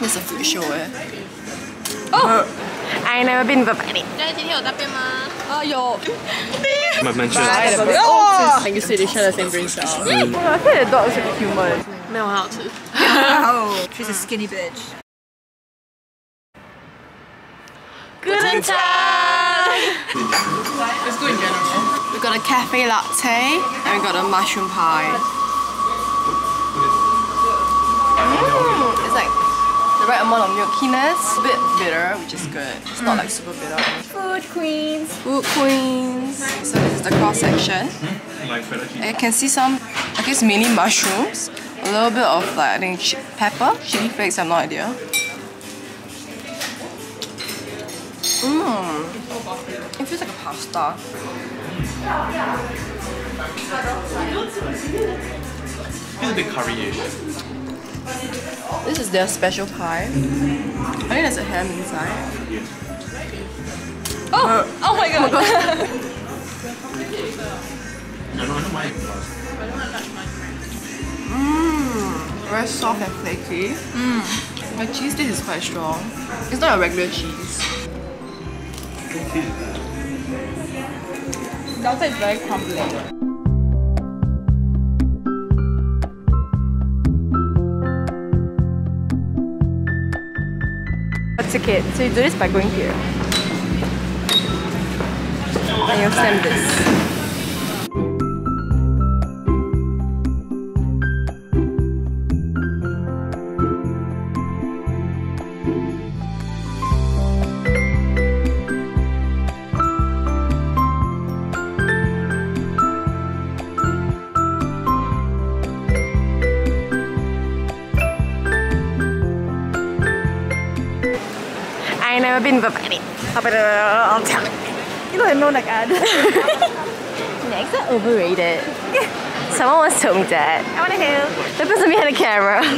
This is a food show eh. I never been to Bali. 那今天有大便吗？啊有。 I mentioned. Oh, and you say they share the same brain cell. I feel the dog is like human. 没有很好吃。 Oh, she's a skinny bitch. Guten Tag. It's good in general. We got a cafe latte and we got a mushroom pie. Mm, it's like the right amount of milkiness, a bit bitter, which is good. It's not like super bitter. Food queens. Food queens. So this is the cross section. I can see some, I guess mainly mushrooms, a little bit of like I think pepper, chili flakes. I have no idea. Mmm, it feels like a pasta. It's a bit curry-ish. This is their special pie. I think there's a ham inside. Oh, uh, oh my god. No, no, I don't mind. Mmm, very soft and flaky. Mmm, the cheese taste is quite strong. It's not a regular cheese. The outside is very crumbly. Ticket. So you do this by going here. And you send this. I never been to Bali. But uh, I'll tell you. You don't know like ad. Snacks are overrated. Someone once told me that. I wanna help. The person behind the camera.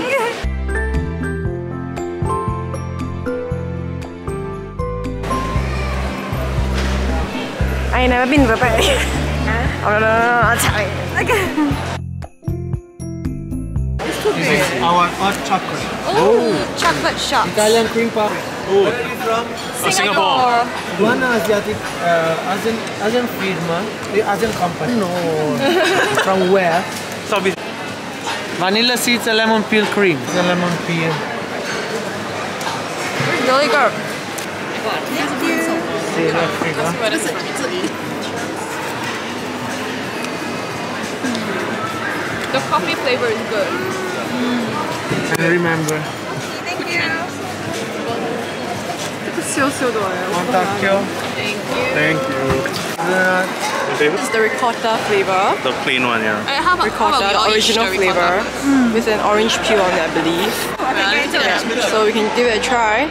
I ain't never been to Bali. Oh no no no, no, I'll tell you. Our hot chocolate. Oh, chocolate shop. Italian cream puff. Where are you from? oh, Singapore. One Asiatic, uh, Asian, Asian firma, the Asian company. No. from where? Southeast. Vanilla seeds, and lemon peel cream. It's a lemon peel. Really good. South Africa. What is it? Italy. The coffee flavor is good. And remember, Thank you. Thank you. Thank you. The This is the ricotta flavor. The plain one, yeah. Uh, how about, Ricotta, how about we all the each original the flavor. ricotta? With an orange peel on it, I believe. Yeah. So we can give it a try.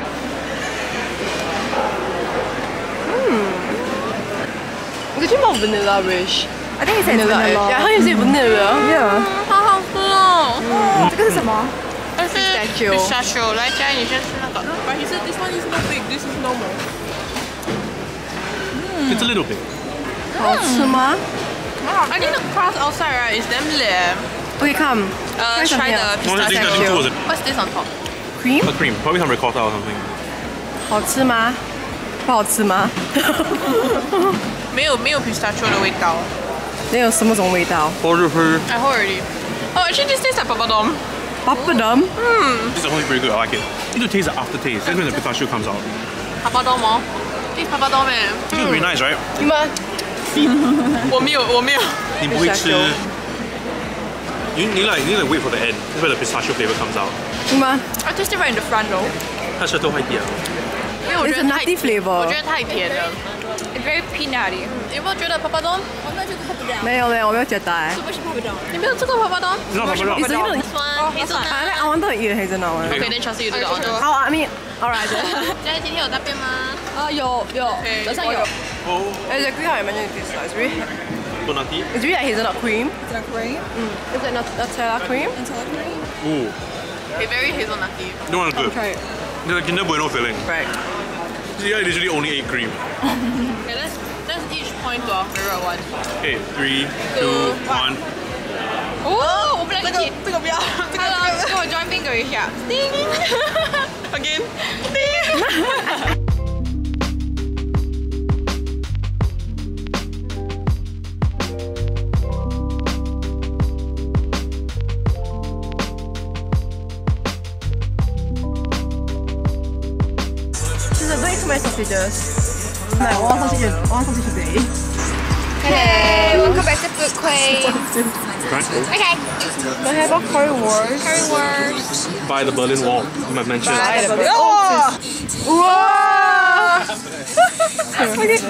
Hmm. It's actually more vanilla-ish. I think it says Vanilla. vanilla. Yeah, how do you say vanilla? Yeah. 好好吃哦！这个是什么？但是 Pistachio pistachio，来佳怡，你先吃那个。 But he said this one is not big, this is normal. It's a little bit. 好吃吗 I think the crust outside right is damn 凉。 Okay, come. Uh, some try here. the No, I think I think pistachio. it was a, What's this on top? Cream? a cream. Probably some ricotta or something. 好吃吗？不好吃吗？没有没有 pistachio 的味道。那有什么种味道 Porter I hold already. Oh, actually this tastes like papadom. Papadum? This is actually pretty good. I like it. You need to taste the aftertaste. That's when the pistachio comes out. papadom 哦，这是 papadom 哎。 It's really nice, right? 你们我没有我没有。你不会吃 Pistachio. You need like you need like wait for the end. That's where the pistachio flavor comes out. 你们 I taste it right in the front though. 它舌头坏掉。 因为我 It's 觉 a 得太 nutty flavor. 我觉得太甜了。It's very peanutty. 有没有觉得 papadom？没有嘞，我没有觉得哎。你没有吃过 papadom？ No, no, no. It's a little. This one, hazelnut. I I wanted to eat hazelnut one. Okay, then Chelsea you do the honor. Oh, I mean, alright. 佳怡今天有大便吗？啊有有，早上有。 Oh, Exactly how I imagine it tastes like. It's really, donati. it's really like hazelnut cream. Is that cream? Is it nut- Nutella cream? Nutella cream? Ooh, Okay, very hazelnutty. that one is good. Try it. It's like Kinder Bueno filling. Right. Yeah, I literally only ate cream. Okay, let's let's each point to our favorite one. Okay, three, two, one. 哦，我们两个一起。这个不要，这个 Hello，跟我 join bingo 一下。叮。 She's Sausages. I'm like, one sausage, one sausage a day. Hey, welcome back to Food Quay. Right? Okay. They have a currywurst. Curry wars. By the Berlin Wall, you might mention. Oh! Whoa!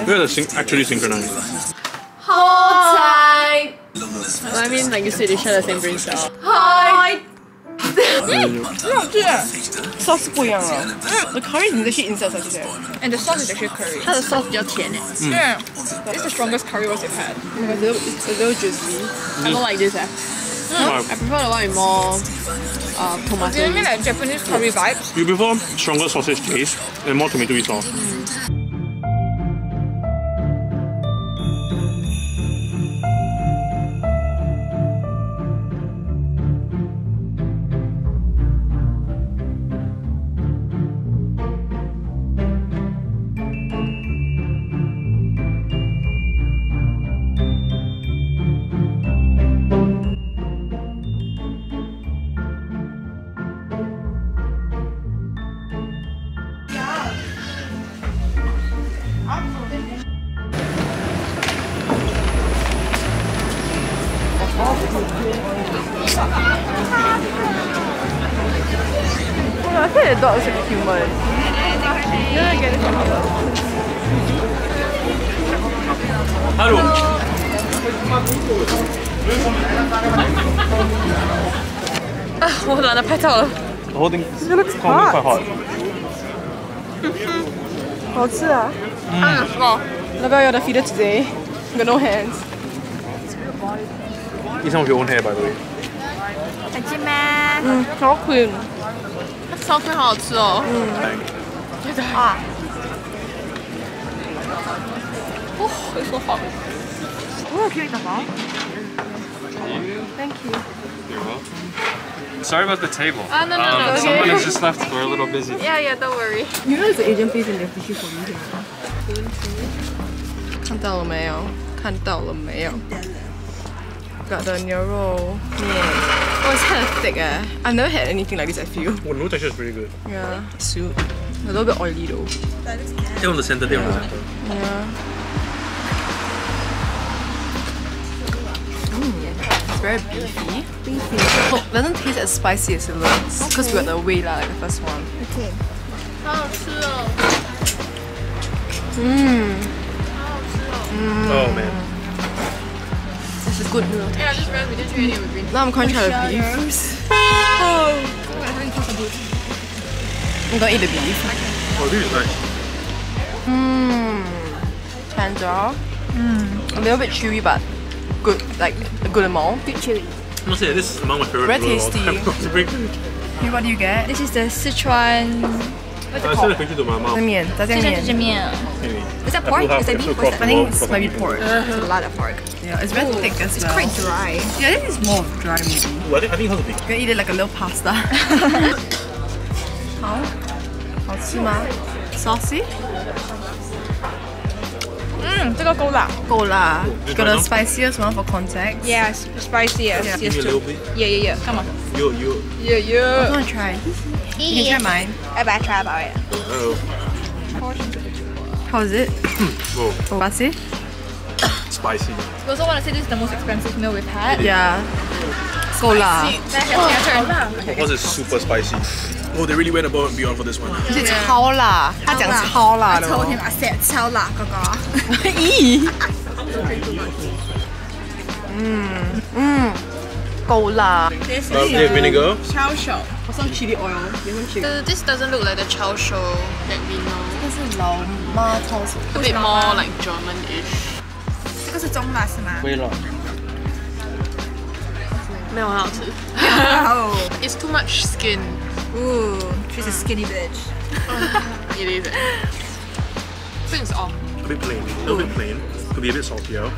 We're syn- actually synchronized. Hold tight. I mean, like you said, they share the same brain cell. Hi. Mm, not good. Sauce the curry is actually inside sauce. And the sauce is actually curry. Mm. sauce 比较甜诶。Yeah. It's the strongest currywurst you've had. Mm. It's a little, it's a little juicy. I don't mm. like this eh? I prefer the one with more uh, tomato. Do you mean like Japanese curry vibes? You prefer stronger sausage taste and more tomatoey sauce. Mm. feel like the dog is like human. You don't get it from here. Hello. 我懒得拍照了。 The whole thing is quite hot. 好吃啊。啊，什么？ Lavelle, you're the feeder today. Got no hands. Eat some of your own hair, by the way. 再见吗？嗯，好 clean. 烧烤好好吃哦。啊。哦，会说话。我有 cute 的吗？ Thank you. Sorry about the table. Ah, no, no, no, okay. Someone has just left. We're a little busy. Yeah, yeah, don't worry. You know there's an Asian place in the tissue for me here. 看到了没有？看到了没有 ？Got the 牛肉面。Oh, it's kind of thick eh. I've never had anything like this. I feel. Oh, no texture is pretty good. Yeah. Soup. A little bit oily though. Stay on the center, stay on the center. Yeah. It's very beefy. Beefy. Oh, doesn't taste as spicy as it looks. Because we got the way lah, like the first one. 好好吃哦。 Oh man. This is good noodle. Yeah, I just realized we didn't do any of the green. Now I'm crunching the beef. I'm gonna eat the beef. Oh, this is nice. Mmm. Tender. Mmm. A little bit chewy, but good, like a good amount. Bit chewy. I must say, this is among my favorite Very noodles of all tasty. time. It's very good. Hey, what do you get? This is the Sichuan. What's I it sent a called? picture to my mom. 炸面，炸酱面。 面. Anyway. Is that I pork? flew half- Is that I beef? flew What's across that? the I think world it's for might be something. pork. a lot of pork. Yeah, it's very thick as It's well. quite dry. Yeah, this is more of dry maybe. Ooh, I think, I think it has a big. You can eat it like a little pasta. 好，好吃吗？Saucy？嗯，这个够辣。够辣。 This Got one, the no? spiciest one for context. Yeah, s- spicy. Yes, Yeah. yes, Give me a too. little bit. Yeah, yeah, yeah. Come on. You, you. Yeah, I yeah. want to try. You can try mine. I better try about it. Oh. How is it? oh, Spicy? spicy. We also want to say this is the most expensive meal we've had. Yeah. 够辣。 That's your turn. Was it super spicy? Oh, they really went above and beyond for this one. 而且超辣，他讲超辣的 I 哦。 told him I said 超辣，哥哥。咦？嗯， 够辣。 This Um, they have vinegar. 超手。我上 chili oil，也会 chili。 Uh, this doesn't look like the chow show that we know. 这是老妈超市。 A bit more like German-ish. 这个是中辣是吗？微辣。没有很好吃。哦 It's too much skin. ，Ooh, she's a skinny bitch. It is. Things off. A bit plain. A little bit plain. Could be a bit saltier.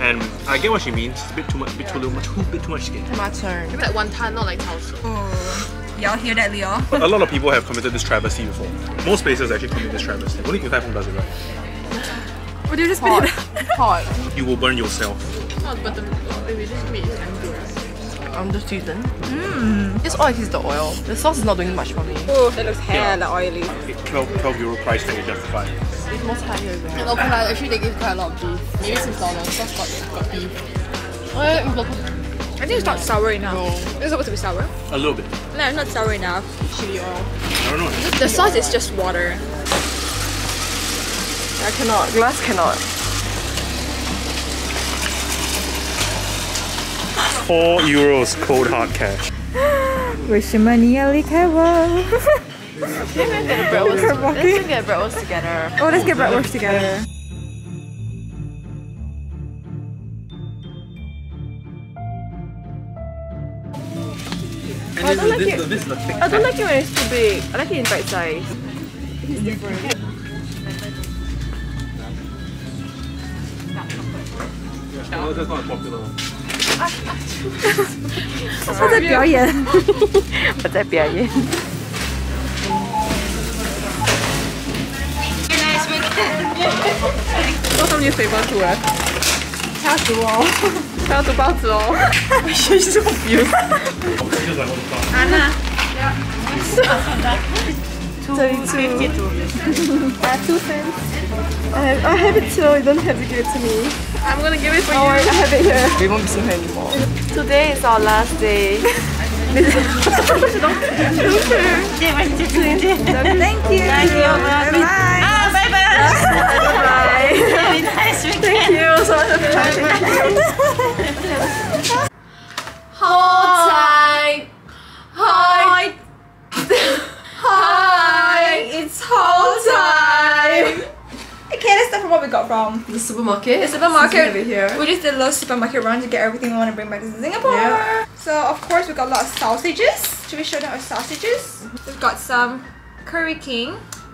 And I get what she means. It's a bit too much, bit too little, too bit too much skin. My turn. Maybe like one tan, not like 抄手. Oh, y'all hear that, Leo? A lot of people have committed this travesty before. Most places actually commit this travesty. Only Din Tai Fung does it right. Would you just spit Hot. it? Hot. You will burn yourself. Oh, but the oh, if we just made it empty, right? I'm just seasoned. Mmm. This oil is the oil. The sauce is not doing much for me. Oh, that looks hella oily. 12, 12 euro price tag is justified. It's more higher than And okay, lah, actually they give quite a lot of beef. Maybe six dollars because got, got beef. Got I think it's not sour enough. It's supposed to be sour. A little bit. No, it's not sour enough. chili oil. I don't know. The sauce is just water. I cannot. Glass cannot. Four euros cold hard cash. Where's your money, Ali Kaiwa? Let's get bratwurst together. Oh, let's get bratwurst together. And I don't like it. this is I don't like it when it's too big. I like it in bite size. No, that's not popular. 他在表演。我在表演。多送你水果煮哎。他要煮哦，他要煮包子哦。 She's so confused. Just Like what the fuck. Anna. I have, I have it too. You don't have to give it to me. I'm gonna give it for Oh, I have it here. We won't be seeing her anymore. Today is our last day. Thank you. Thank you. Bye. Ah, bye bye. Bye. Thank you so much. Hold got from The supermarket. the supermarket. Over here. We just did a little supermarket run to get everything we want to bring back to Singapore. Yeah. So of course we got a lot of sausages. Should we show them our sausages? We've got some Curry King,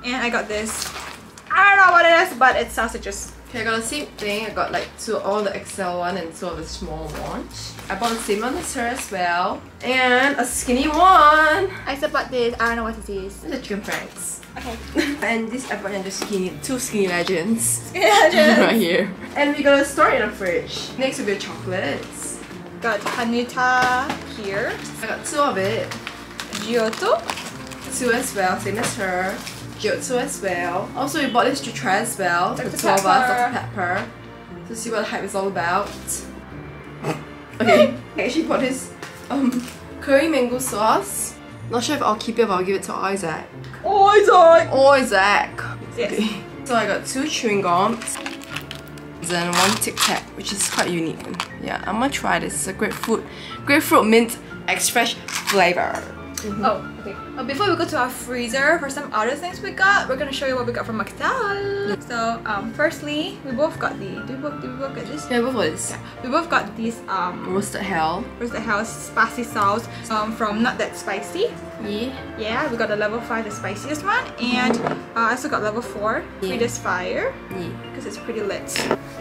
and I got this. I don't know what it is, but it's sausages. Okay, I got the same thing. I got like two, all the XL one and two of the small ones. I bought the same one as her as well. And a skinny one. I still bought this. I don't know what it is. This is chicken franks. Okay. And this I bought in the skinny, two skinny legends. Yeah, right here. And we got a store in the fridge. Next will be the chocolates. got Hanuta here. I got two of it. Giotto. Two as well, same as her. Gyotsu as well. Also, we bought this to try as well. Dr. The two of us, Pepper. Dr. Pepper. To see what the hype is all about. Okay, I actually bought this um, curry mango sauce. Not sure if I'll keep it, but I'll give it to Isaac. Oh, Isaac. Isaac! Yes. Okay. So I got two chewing gums. And one Tic Tac, which is quite unique. Yeah, I'm gonna try this. It's a grapefruit, grapefruit mint express flavor. Oh, okay. Uh, before we go to our freezer for some other things we got, we're gonna show you what we got from Markthalle. So, um, firstly, we both got the. Do we both? Do we both get this? Yeah, what was We both got these um, roasted hell? the hell spicy sauce um from Not That Spicy. Yeah. Yeah, we got the level five, the spiciest one, and uh, I also got level four, Yeah. Sweetest Fire, Yeah. because it's pretty lit.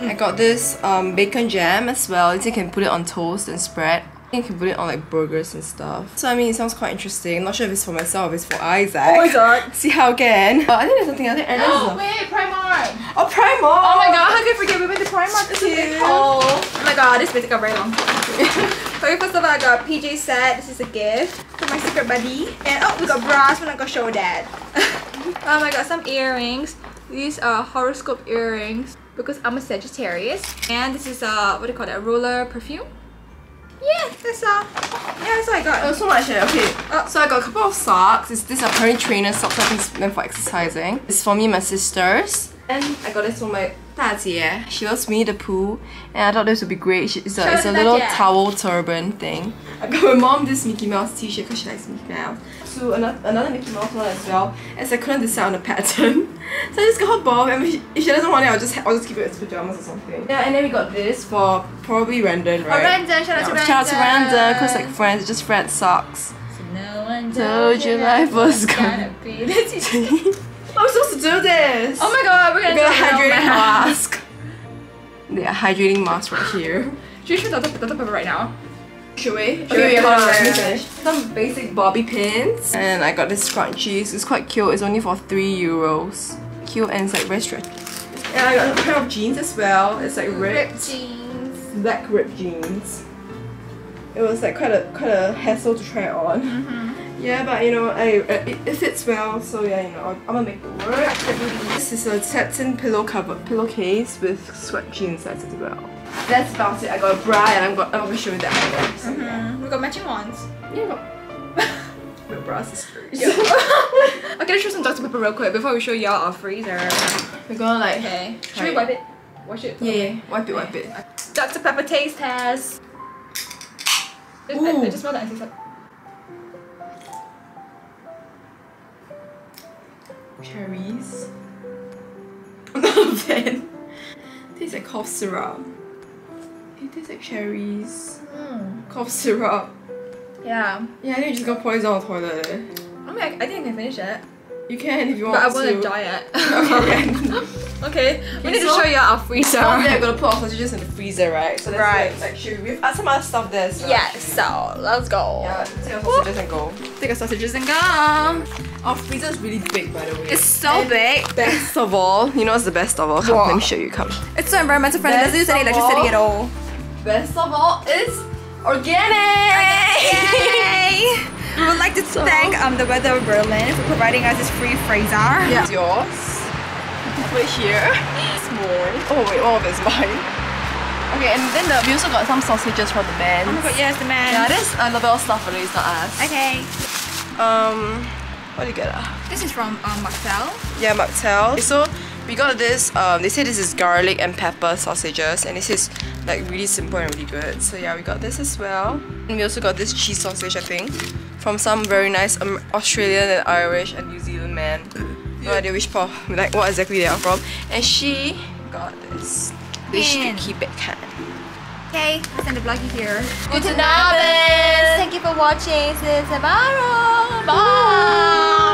I got this um, bacon jam as well. You can put it on toast and spread. You can put it on like burgers and stuff. So I mean, it sounds quite interesting. Not sure if it's for myself, it's for Isaac. Isaac. See how again. Uh, I think there's something else. And there's a- Wait, Primark! oh, Primark. Oh my god, how could I forget we went to Primark too? Oh my god, this video got very long. okay, first of all, I got a PJ set. This is a gift for my secret buddy. And oh, we got bras. We're not gonna show dad. um, I got some earrings. These are horoscope earrings because I'm a Sagittarius. And this is a what do you call that? Roller perfume. Yeah, that's all. Yeah, that's all I got. Oh, so much. Okay. Uh, so I got a couple of socks. It's this apparently trainer socks. I think it's meant for exercising. It's for me and my sisters. And I got this for my 大姐. She loves me the pool, And I thought this would be great. She, it's a, it's a little towel turban thing. I got my mom this Mickey Mouse t-shirt because she likes Mickey Mouse. So another, another Mickey Mouse one as well. As I couldn't decide on the pattern. So I just got her both. And if she, if she doesn't want it, I'll just, I'll just keep it as pajamas or something. Yeah, and then we got this for probably Randon, right? Oh, Randon, shout out to Yeah, Shout out to Randon. Randon, cause like friends, just friend socks. So No one Told you life was gonna be. I'm supposed to do this. Oh my god, we're gonna we got a do hydrating mask. The hydrating mask right here. Should we shoot. Dr. Pepper right now? Should we? Okay, wait, hold on, let me wait, wait, finish. Some basic bobby pins. And I got this scrunchies. It's quite cute. It's only for 3 euros. Cute and it's like very stretchy. And I got a pair of jeans as well. It's like ripped. Ripped jeans. Black ripped jeans. It was like quite a quite a hassle to try on. Mm-hmm. Yeah, but you know, I uh, it, it fits well, so yeah, you know, I'm, I'm gonna make it work. This is a satin pillow cover pillowcase with sweat jeans inside as well. That's about it. I got a bra and I'm, go- I'm gonna show you the items. So, yeah. Mm, we got matching ones. Yeah, but my bra sisters. Okay, let's show some Dr. Pepper real quick before we show y'all our freezer. We're gonna like Okay. Should we wipe it? Wash it? yeah, yeah, wipe it, wipe it. Dr. Pepper taste test. I, I, I just smell that and taste like Cherries. Not a fan. Tastes like cough syrup. It tastes like cherries. Cough syrup. Yeah. Yeah, I think you just got poison on the toilet. eh? I mean, I, I think I can finish it. You can if you want to. But I want to. to diet. Okay. okay. We need to show y'all our freezer. So they're gonna put our sausages in the freezer, right? So that's Right. Like, like should we have some other stuff there? Yeah, so let's go. Yeah, take our sausages and go. Take our sausages and go. Our freezer is really big, by the way. It's so big. best of all. You know what's the best of all? Come, What? let me show you. Come. It's so environmental friendly. It doesn't use any electricity all. at all. Best of all is organic. Yay! We would like to thank um, the Weather of Berlin for providing us this free freezer. Yeah. It's yours. Put it here. It's mine. Oh wait, one of it's mine. Okay, and then the, we also got some sausages from the man. Oh my god, yes, the man. Yeah, this Annabelle stuff, but it's not us. Okay. Um, what do you get? Ah? This is from um, Marcel. Yeah, mocktail. So we got this. Um, they say this is garlic and pepper sausages, and this is like really simple and really good. So yeah, we got this as well. And we also got this cheese sausage, I think, from some very nice um, Australian and Irish and New Zealand man. No idea which part, like what exactly they are from. And she got this. To Man. keep it can. Okay, I'll send the vloggy here. Guten Abend! Thank you for watching. See you tomorrow. Bye.